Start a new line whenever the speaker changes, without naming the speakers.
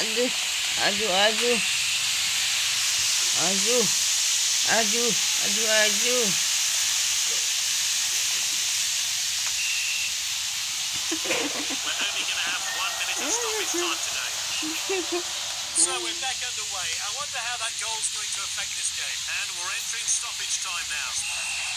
aju, aju, aju. Aju, aju, aju, aju.
We're only going to have one minute of stoppage time today. So we're back underway. I wonder how that goal's going to affect this game. And we're entering stoppage time now.